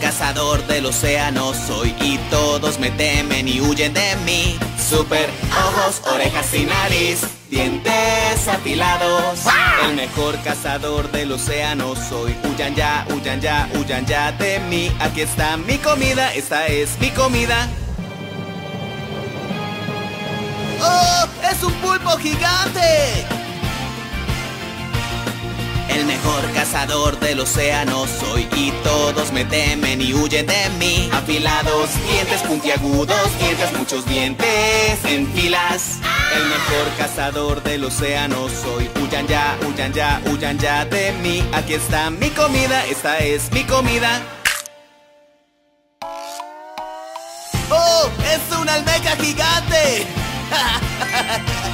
cazador del océano soy y todos me temen y huyen de mí. Super ojos, orejas y nariz, dientes afilados. El mejor cazador del océano soy. Huyan ya, huyan ya, huyan ya de mí. Aquí está mi comida, esta es mi comida. ¡Oh! ¡Es un pulpo gigante! Mejor cazador del océano soy y todos me temen y huyen de mí. Afilados, dientes puntiagudos, dientes, muchos dientes en filas. El mejor cazador del océano soy. Huyan ya, huyan ya, huyan ya de mí. Aquí está mi comida, esta es mi comida. ¡Oh! ¡Es una almeja gigante!